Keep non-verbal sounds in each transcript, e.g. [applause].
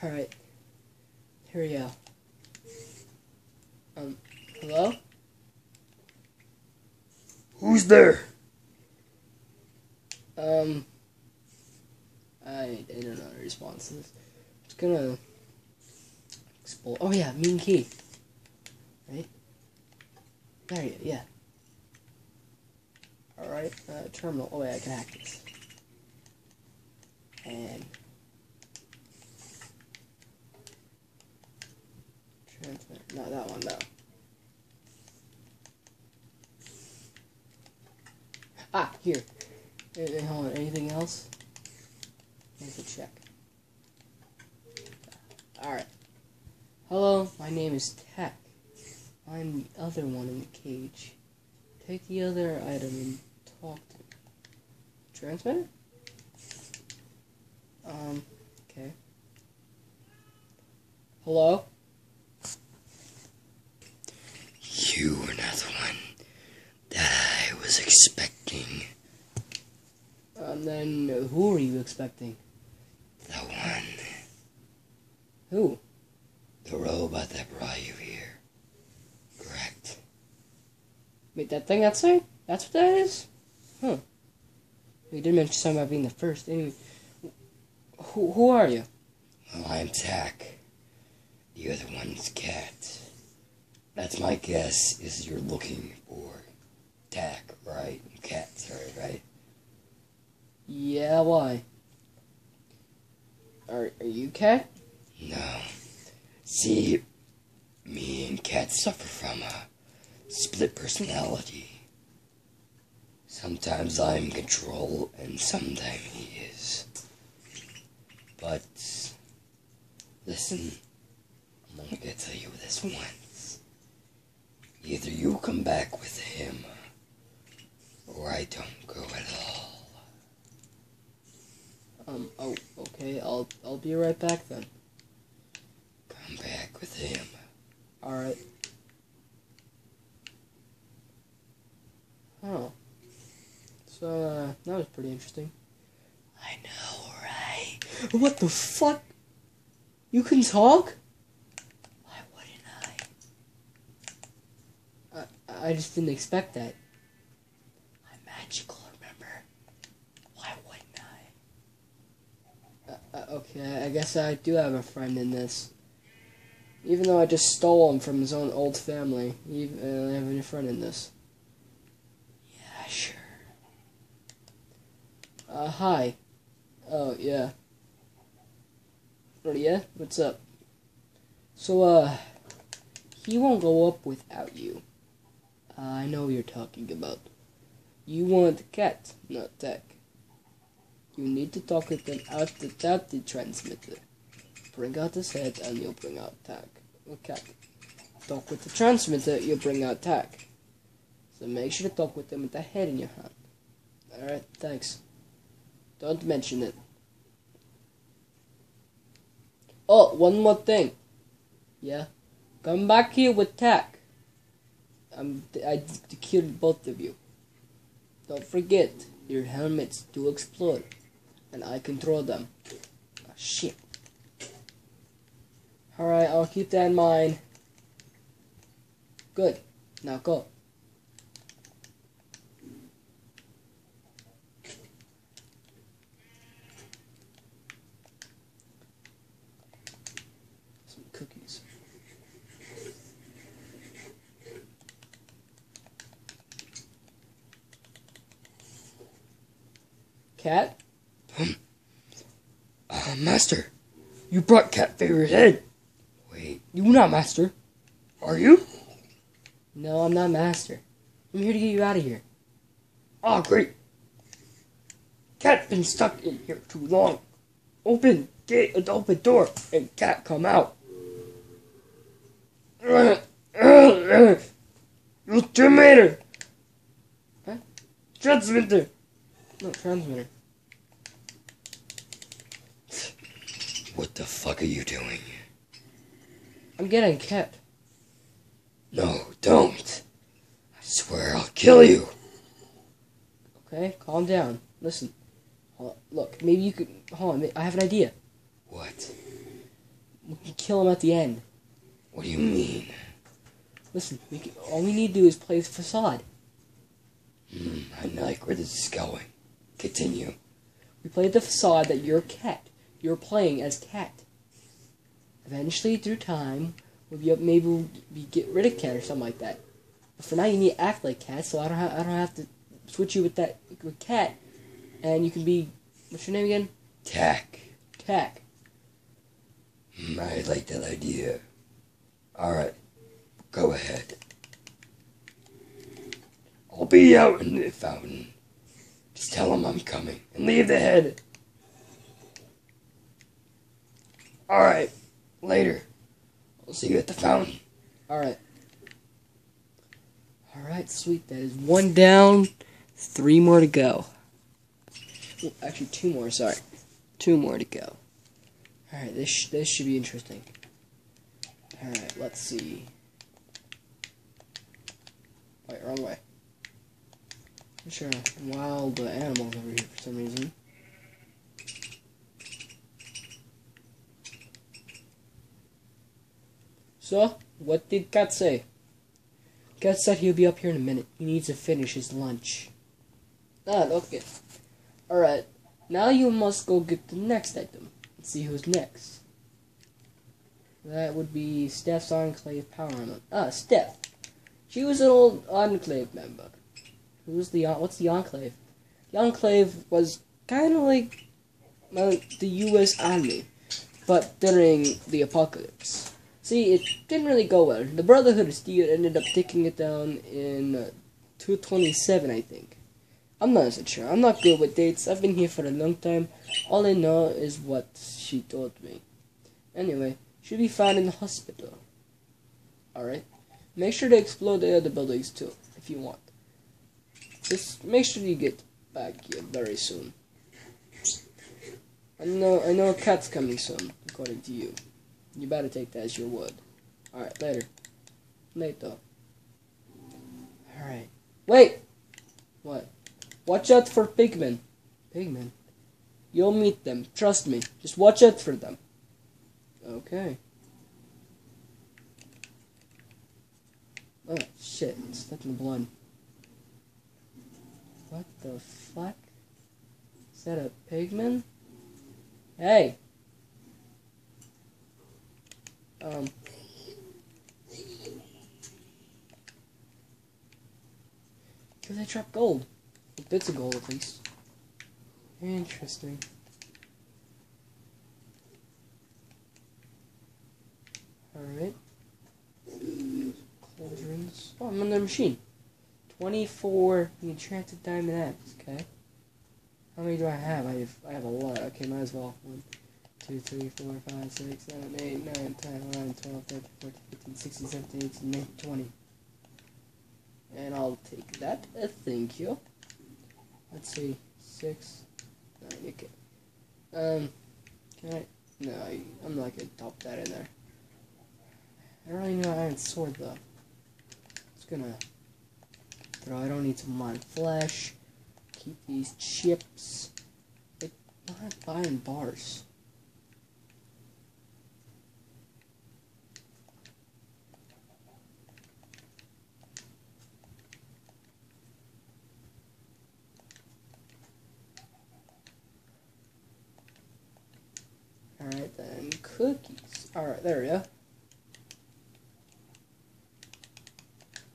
Alright. Here we go. Um, hello? Who's there? Um, I, I don't know the response to this. Just gonna explore. Oh yeah, mean key. Right? There you go, yeah. Alright, uh, terminal. Oh wait, I can hack this. And. Transmitter. Not that one, though. Ah, here. Uh, hold on, anything else? Let me check. Alright. Hello, my name is Tech. I'm the other one in the cage. Take the other item and talk to me. Transmitter? Um, okay. Hello? You were not the one that I was expecting. And then uh, who are you expecting? The one. Who? The robot that brought you here. Correct. Wait, that thing outside? That's what that is? Huh. You did mention something about being the first. Anyway, who, who are you? Well, I'm Tack. The other one's Cat. That's my guess, is you're looking for Tack, right? Cat, sorry, right? Yeah, why? Are, are you Cat? No. See, me and Cat suffer from a split personality. Sometimes I'm in control, and sometimes he is. But, listen, I'm only gonna tell you this once. Either you come back with him, or I don't go at all. Um, oh, okay, I'll, I'll be right back then. Come back with him. Alright. Oh. So, uh, that was pretty interesting. I know, right? What the fuck? You can talk? Why wouldn't I? Just didn't expect that. I'm magical, remember? Why wouldn't I? Uh, uh, okay, I guess I do have a friend in this. Even though I just stole him from his own old family, even, uh, I have a new friend in this. Yeah, sure. Uh, hi. Oh, yeah. Oh, yeah? What's up? So, uh, he won't go up without you. I know you're talking about. You want cat, not tech. You need to talk with them out the transmitter. Bring out his head and you'll bring out tag. Okay. Talk with the transmitter, you'll bring out tag. So make sure to talk with them with the head in your hand. Alright, thanks. Don't mention it. Oh, one more thing. Yeah? Come back here with tack. I'm, I killed both of you. Don't forget, your helmets do explode. And I control them. Oh, shit. Alright, I'll keep that in mind. Good. Now go. Some cookies. Cat? [clears throat] Uh, Master. You brought Cat Favor's head. Wait, You not master. are you? No, I'm not master. I'm here to get you out of here. Oh, great. Cat's been stuck in here too long. Open gate, and open door, and cat come out. [clears throat] You Terminator! What? Transmitter! No, transmitter. What the fuck are you doing? I'm getting Cat. No, don't. I swear I'll kill you. Okay, calm down. Listen. Look, maybe you could. Hold on, I have an idea. What? We can kill him at the end. What do you mean? Listen, we can, all we need to do is play the facade. Hmm, I like where this is going. Continue. We play the facade that you're cat. You're playing as cat. Eventually, through time, we'll be maybe we'll be get rid of cat or something like that. But for now, you need to act like cat, so I don't have I don't have to switch you with that with cat, and you can be what's your name again? Tack. Tack. Hmm, I like that idea. Alright, go ahead. I'll be out in the fountain. Just tell him I'm coming and leave the head. Alright, later. I'll see you at the fountain. All right. All right, sweet. That is one down, three more to go. Well, actually, two more. Sorry, two more to go. All right, this sh- this should be interesting. All right, let's see. Sure, wild uh, animals over here for some reason. So, what did Cat say? Cat said he'll be up here in a minute. He needs to finish his lunch. Ah, okay. Alright, now you must go get the next item. Let's see who's next. That would be Steph's Enclave Power Armor. Ah, Steph. She was an old Enclave member. Who's the, what's the Enclave? The Enclave was kind of like well, the U.S. Army, but during the apocalypse. See, it didn't really go well. The Brotherhood of Steel ended up taking it down in uh, 227, I think. I'm not so sure. I'm not good with dates. I've been here for a long time. All I know is what she told me. Anyway, she'll be found in the hospital. Alright? Make sure to explore the other buildings too, if you want. Just make sure you get back here very soon. I know I know a cat's coming soon, according to you. You better take that as your word. Alright, later. Later. Alright. Wait! What? Watch out for pigmen. Pigmen? You'll meet them. Trust me. Just watch out for them. Okay. Oh, shit. Stuck in the blood. What the fuck? Is that a pigman? Hey! Um. Because they trap gold. Bits of gold, at least. Interesting. Alright. Cauldrons. Oh, I'm on the machine. 24 enchanted diamond eggs, okay. How many do I have? I have I have a lot. Okay, might as well. One, two, three, four, five, six, seven, eight, nine, ten, eleven, twelve, thirteen, fourteen, fifteen, sixteen, seventeen, eighteen, nineteen, twenty. And I'll take that. Uh, thank you. Let's see. Six, nine, okay. Um, can I? No, I, I'm not gonna top that in there. I don't really an iron sword though. It's gonna throw. I don't need some mine flesh. Keep these chips. Like, I'm not buying bars. Alright then, cookies. Alright, there we go.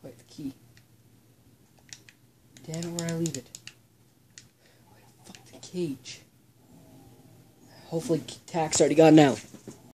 Wait, the key. Damn it, where I leave it. Fuck the cage. Hopefully, Tack's already gone now.